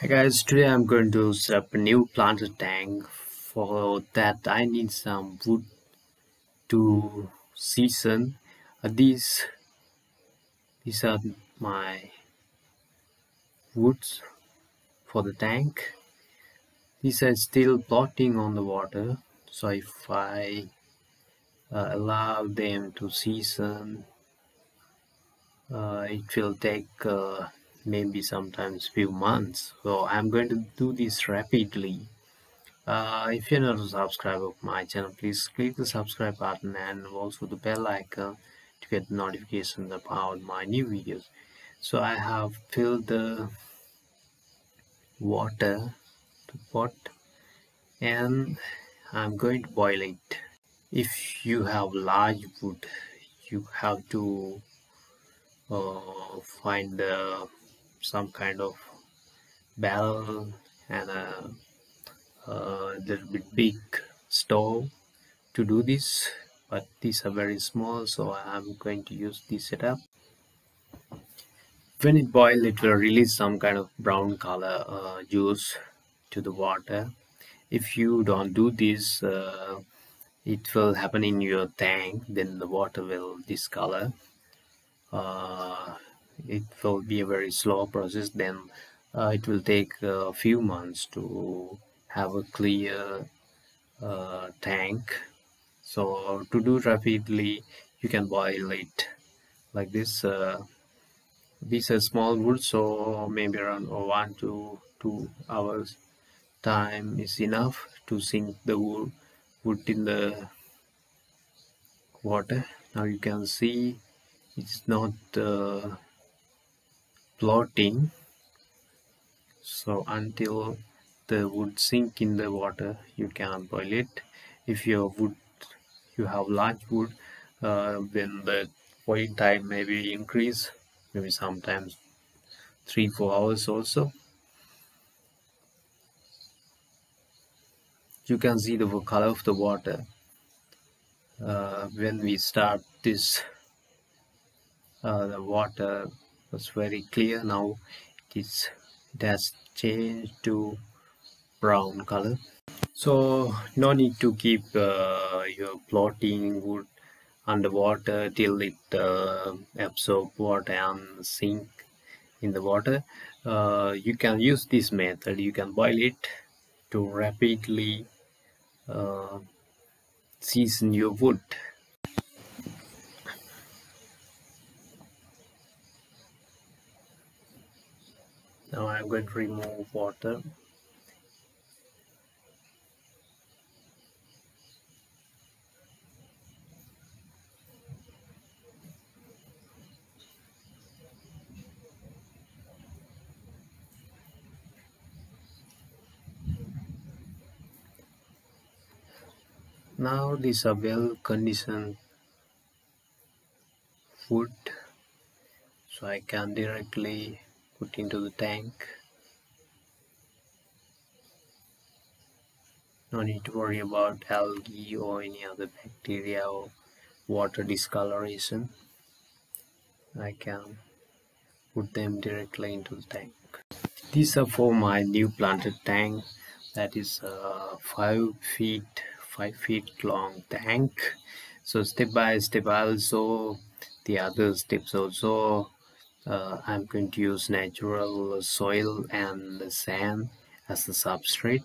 Hi guys, today I'm going to set up a new planted tank. For that I need some wood to season. Uh, these these are my woods for the tank. These are still floating on the water, so if I uh, allow them to season, uh, it will take uh, maybe sometimes few months. So i'm going to do this rapidly. Uh, if you're not a subscriber of my channel please click the subscribe button and also the bell icon to get notifications about my new videos. So i have filled the water to pot and i'm going to boil it. If you have large wood you have to uh, find the some kind of barrel and a, a little bit big stove to do this. But these are very small so I'm going to use this setup. When it boils it will release some kind of brown color uh, juice to the water. If you don't do this uh, it will happen in your tank then the water will discolor. Uh, it will be a very slow process then uh, it will take a few months to have a clear uh, tank. So to do rapidly you can boil it like this uh, these are small wood so maybe around one to two hours time is enough to sink the wood, wood in the water. Now you can see it's not uh, floating so until the wood sink in the water you can boil it. If your wood you have large wood uh, then the boiling time maybe increase maybe sometimes three four hours also. You can see the color of the water uh, when we start this uh, the water was very clear. Now it is it has changed to brown color. So no need to keep uh, your floating wood underwater till it uh, absorb water and sink in the water. Uh, you can use this method. You can boil it to rapidly uh, season your wood now I'm going to remove water. Now these are well conditioned food so I can directly put into the tank. No need to worry about algae or any other bacteria or water discoloration. I can put them directly into the tank. These are for my new planted tank. That is a five feet five feet long tank. So step by step also the other steps also uh, I'm going to use natural soil and sand as the substrate.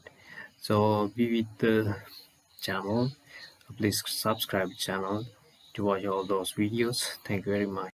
So be with the channel. Please subscribe channel to watch all those videos. Thank you very much